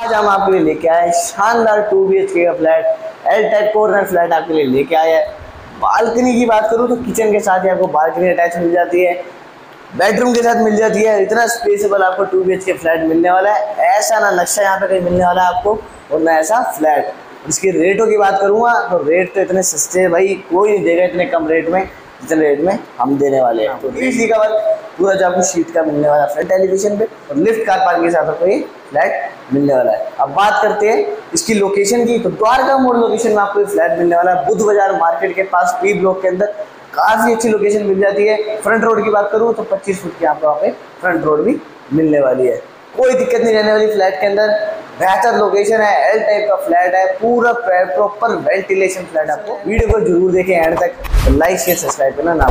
आज हम आपके लिए लेके आए शानदार टू बी एच के का flat L type corner flat आपके लिए लेके आए हैं। बालकनी की बात करूँ तो किचन के साथ ही आपको बालकनी अटैच मिल जाती है बेडरूम के साथ मिल जाती है, इतना स्पेसेबल आपको two B H K flat मिलने वाला है। ऐसा ना नक्शा यहाँ पे कहीं मिलने वाला है आपको, और ना ऐसा फ्लैट। इसकी रेटों की बात करूँगा तो रेट तो इतने सस्ते भाई, कोई नहीं देगा इतने कम रेट में। जितने रेट में हम देने वाले हैं? तो का वर्क पूरा जो आपको शीट का मिलने वाला फ्रंट एलिवेशन पे और लिफ्ट कार पार्क के साथ आपको ये फ्लैट मिलने वाला है। अब बात करते हैं इसकी लोकेशन की। तो द्वारका मोड़ लोकेशन में आपको ये फ्लैट मिलने वाला है। बुद्ध बाज़ार मार्केट के पास पी ब्लॉक के अंदर काफ़ी अच्छी लोकेशन मिल जाती है। फ्रंट रोड की बात करूँ तो 25 फुट की आपको वहाँ पे फ्रंट रोड भी मिलने वाली है। कोई दिक्कत नहीं रहने वाली फ्लैट के अंदर। बेहतर लोकेशन है एल टाइप का फ्लैट है, पूरा प्रॉपर वेंटिलेशन फ्लैट आपको। वीडियो को ज़रूर देखें एंड तक। लाइक शेयर सब्सक्राइब करना ना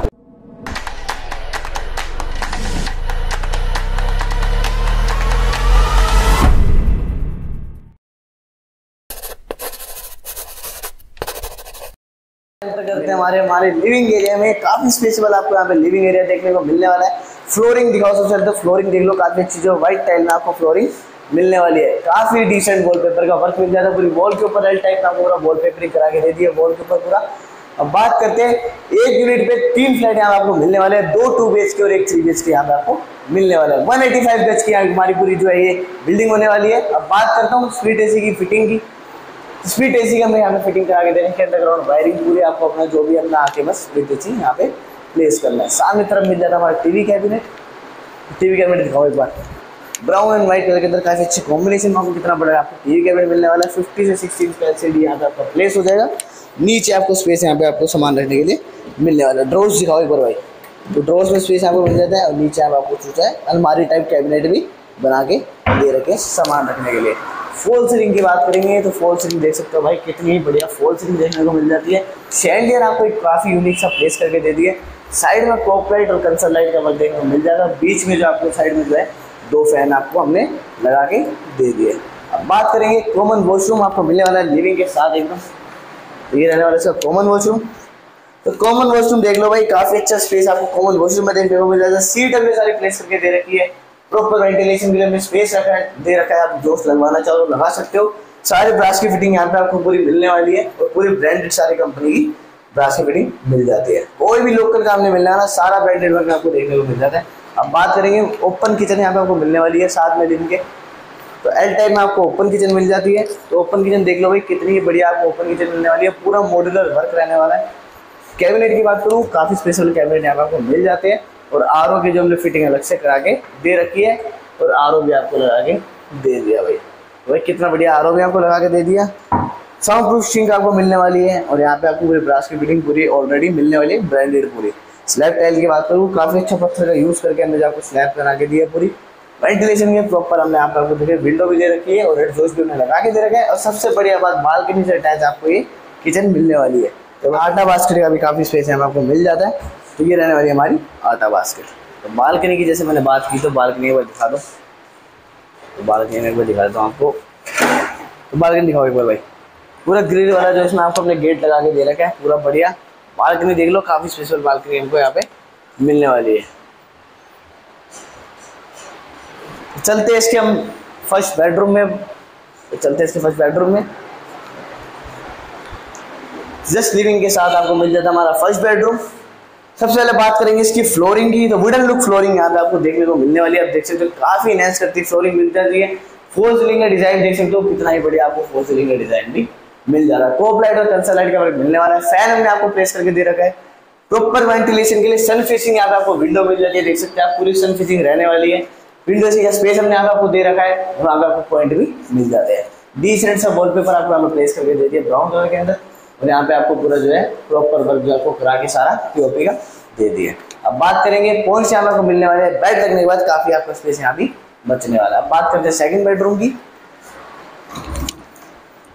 करते हैं हमारे हमारे लिविंग एरिया में। काफ़ी स्पेशल आपको यहाँ पे लिविंग एरिया देखने को मिलने वाला है। फ्लोरिंग दिखाओ सबसे तो फ्लोरिंग देख लो। काफ़ी अच्छी जो व्हाइट टाइल में आपको फ्लोरिंग मिलने वाली है। काफ़ी डिसेंट वॉलपेपर का वर्क मिल जाता है। पूरी वॉल के ऊपर एल टाइप का पूरा वॉलपेपरिंग करा के दे दिया वॉल के ऊपर पूरा। अब बात करते हैं, एक यूनिट पे तीन फ्लैट यहाँ आपको मिलने वाले हैं। दो टू बी के और एक थ्री बी के यहाँ पे आपको मिलने वाला है। वन एटी फाइव गज की हमारी पूरी जो है ये बिल्डिंग होने वाली है। अब बात करता हूँ स्प्लिट एसी की फिटिंग की। स्प्लिट एसी का मैं यहाँ पे फिटिंग करा के देने के अंडरग्राउंड वायरिंग पूरी आपको अपना जो भी अपना आके बस स्प्लिट एसी यहाँ पे प्लेस करना है। सामने तरफ़ मिल जाता है हमारा टीवी कैबिनेट टीवी कैबिनेट दिखाओ एक बार। ब्राउन एंड व्हाइट कलर के अंदर काफ़ी अच्छे कॉम्बिनेशन आपको कितना बड़ा आपको टीवी कैबिनेट मिलने वाला है। फिफ्टी से सिक्सटी इंच का एलसीडी यहाँ पे आपका प्लेस हो जाएगा। नीचे आपको स्पेस यहाँ पे आपको सामान रखने के लिए मिलने वाला है। ड्रोर्स दिखाओ एक बार भाई। तो ड्रोर्स में स्पेस आपको मिल जाता है और नीचे आप आपको सोचा है अलमारी टाइप कैबिनेट भी बना के दे रखे सामान रखने के लिए। फॉल सीलिंग की बात करेंगे तो फॉल सीलिंग देख सकते हो भाई, कितनी ही बढ़िया फॉल सीलिंग देखने को मिल जाती है। शैंडियर आपको एक काफ़ी यूनिक सा प्लेस करके दे दिए साइड में कॉप लाइट और कंसल लाइट का वर्क देखने को मिल जाएगा। बीच में जो आपको साइड में जो है दो फ़ैन आपको हमने लगा के दे दिए। अब बात करेंगे कॉमन वॉशरूम आपको मिलने वाला है लिविंग के साथ एकदम। ये रहने वाला इसका कॉमन वॉशरूम तो कॉमन वॉशरूम देख लो भाई, काफ़ी अच्छा स्पेस आपको कॉमन वॉशरूम में देखने को मिल जाता है। सीट हमने सारी प्लेस करके दे रखी है। प्रॉपर वेंटिलेशन के लिए हमने स्पेस रखा है, दे रखा है। आप जोश लगवाना चाहो तो लगा सकते हो। सारे ब्रास की फिटिंग यहाँ पे आपको पूरी मिलने वाली है और पूरी ब्रांडेड सारी कंपनी की ब्रास की फिटिंग मिल जाती है। कोई भी लोकल काम नहीं मिलना ना सारा ब्रांडेड वर्क आपको देखने को मिल जाता है। अब बात करेंगे ओपन किचन यहाँ पे आपको मिलने वाली है साथ में दिन के। तो एल टाइप में आपको ओपन किचन मिल जाती है। तो ओपन किचन देख लो भाई, कितनी ही बढ़िया आपको ओपन किचन मिलने वाली है। पूरा मॉड्यूलर वर्क रहने वाला है। कैबिनेट की बात करूँ, काफ़ी स्पेशल कैबिनेट यहाँ पे आपको मिल जाते हैं। और आरओ की जो हमने फिटिंग अलग से करा के दे रखी है, और आरओ भी आपको लगा के दे दिया भाई। भाई कितना बढ़िया आरओ भी आपको लगा के दे दिया। साउंड प्रूफ सिंक आपको मिलने वाली है, और यहाँ पे आपको पूरी ब्रास की फिटिंग पूरी ऑलरेडी मिलने वाली है ब्रांडेड पूरी। स्लैब टाइल की बात करूँ, काफ़ी अच्छा पत्थर का यूज़ करके अंदर आपको स्लैब बना के दिया पूरी। वेंटिलेशन के प्रॉपर हमने यहाँ पे आपको देखे विंडो भी दे रखी है और एग्जॉस्ट भी हमने लगा के दे रखा है। और सबसे बढ़िया बात बालकनी से अटैच आपको ये किचन मिलने वाली है। तो आटा बास्केट का भी काफ़ी स्पेस है आपको मिल जाता है। तो ये रहने वाली हमारी आटा बास्केट तो बालकनी की जैसे मैंने बात की तो बालकनी एक बार दिखा दो। तो बालकनी में एक दिखा देता हूँ आपको। तो बालकनी दिखाओ एक बार भाई। पूरा ग्रिल वाला जो इसमें आपको अपने गेट लगा के दे रखा है, पूरा बढ़िया। बालकनी देख लो, काफ़ी स्पेशल बालकनी हमको यहाँ पे मिलने वाली है। चलते इसके हम फ़र्स्ट बेडरूम में। चलते इसके फ़र्स्ट बेडरूम में। जस्ट लिविंग के साथ आपको मिल जाता हमारा फ़र्स्ट बेडरूम सबसे पहले बात करेंगे इसकी फ्लोरिंग की। तो वुडन लुक फ्लोरिंग यहाँ पे आपको देखने को मिलने वाली है। आप देख सकते हो, काफ़ी इनहेंस करती है फ्लोरिंग मिल जाती है फोर सीलिंग का डिज़ाइन देख सकते हो, कितना ही बढ़िया आपको फोर सीलिंग का डिज़ाइन भी। मिल जा रहा है। कोप लाइट और कंसल लाइट का वर्क मिलने वाला है। फ़ैन हमने आपको प्लेस करके दे रखा है। प्रॉपर वेंटिलेशन के लिए सन फेसिंग यहाँ पे आपको विंडो मिल जाती है। देख सकते हैं आप, पूरी सन फेसिंग रहने वाली है। विंडो से स्पेस हमने यहाँ पे आपको दे रखा है। वहाँ पे आपको पॉइंट भी मिल जाते हैं। डिसेंट सा वॉलपेपर आपको यहाँ प्लेस करके दे दिया ब्राउन कलर के अंदर। और यहाँ पे आपको पूरा जो है प्रॉपर वर्क जो आपको करा के सारा पीओपी का दे दिया। अब बात करेंगे पॉइंट्स यहाँ पे आपको मिलने वाले हैं। बेड लगने के बाद काफ़ी आपका स्पेस यहाँ भी बचने वाला अब बात करते हैं सेकंड बेडरूम की।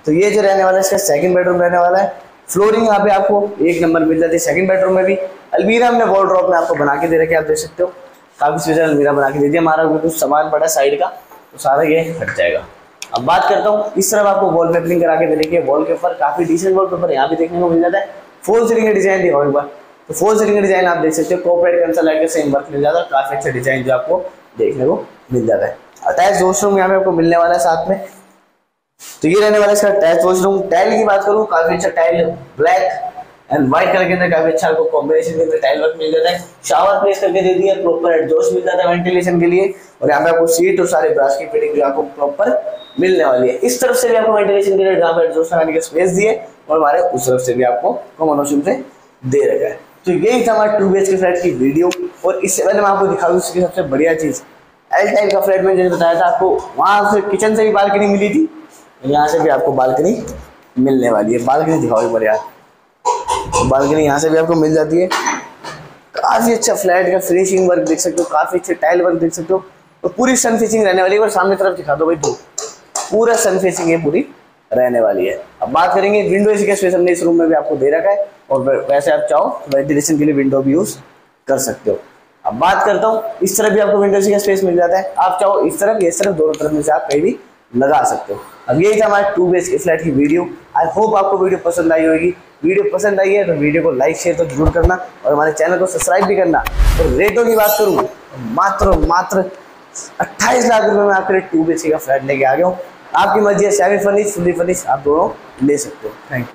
तो ये जो रहने वाला है, इसका सेकंड बेडरूम रहने वाला है। फ्लोरिंग यहाँ पे आपको एक नंबर मिल जाती है सेकंड बेडरूम में भी। अलमीरा हमने वॉल ड्रॉप में आपको बना के दे रखे आप देख सकते हो। काफ़ी स्पेशल अलमीरा बना के दे दिया हमारा कुछ सामान पड़ा साइड का तो सारा ये हट जाएगा। अब बात करता हूँ, इस तरफ़ आपको वॉल पेपरिंग करा के दे रखी वॉल के ऊपर काफ़ी डिसेंट वॉल पेपर यहाँ भी देखने को मिल जाता है। फोर सीलिंग डिज़ाइन दिखाओ एक बार। तो फोर सीलिंग डिज़ाइन आप देख सकते हो। कॉपरेट कंसल लाइट का सेम वर्क मिल जाता है। काफ़ी अच्छा डिज़ाइन जो आपको देखने को मिल जाता है। अटैच वॉशरूम यहाँ पे आपको मिलने वाला है साथ में। तो ये रहने वाला इसका टाइल वॉशरूम टाइल की बात करूँ, काफ़ी अच्छा tile black and white colour के अंदर काफ़ी अच्छा आपको कॉम्बिनेशन के अंदर टाइल वर्क मिल जाता है। शावर प्लेस करके दे दिया प्रॉपर एडजस्ट मिल जाता है वेंटिलेशन के लिए। और यहाँ पे आपको सीट और सारे ब्राश की फिटिंग जो आपको प्रॉपर मिलने वाली है। इस तरफ़ से भी आपको वेंटिलेशन के लिए जहाँ पे एडजस्ट लगाने के स्पेस दिए और हमारे उस तरफ़ से भी आपको कॉमन वॉशरूम से दे रखा है। तो यही था हमारे टू बी के फ्लैट की वीडियो और इससे पहले मैं आपको दिखा दूँ इसकी सबसे बढ़िया चीज़। एल टाइप का फ्लैट में जैसे बताया था, आपको वहाँ से किचन से भी बालकनी मिली थी। यहाँ से भी आपको बालकनी मिलने वाली है। बालकनी दिखाओ एक बार यार। बालकनी यहाँ से भी आपको मिल जाती है। काफ़ी अच्छा फ्लैट का फिनिशिंग वर्क देख सकते हो, काफ़ी अच्छे टाइल वर्क देख सकते हो। और पूरी सन फेसिंग रहने वाली है। और सामने तरफ़ दिखा दो भाई, दो। पूरा सन फेसिंग है, पूरी रहने वाली है। अब बात करेंगे विंडो एसी का स्पेस हमने इस रूम में भी आपको दे रखा है। और वैसे आप चाहो तो वेंटिलेशन के लिए विंडो भी यूज़ कर सकते हो। अब बात करता हूँ, इस तरफ़ भी आपको विंडो एसी का स्पेस मिल जाता है। आप चाहो इस तरफ़ इस तरफ़ दोनों तरफ़ में से आप कहीं भी लगा सकते हो। अब यही था हमारे टू बी के फ्लैट की वीडियो आई होप आपको वीडियो पसंद आई होगी. वीडियो पसंद आई है तो वीडियो को लाइक शेयर तो ज़रूर करना और हमारे चैनल को सब्सक्राइब भी करना. तो रेटों की बात करूँ, मात्र मात्र अट्ठाईस लाख रुपये में आपके लिए टू बी का फ्लैट लेके आ गया हूँ. आपकी मर्ज़ी है सेमी फर्निश फुली फर्निश आप दोनों ले सकते हो. Thank you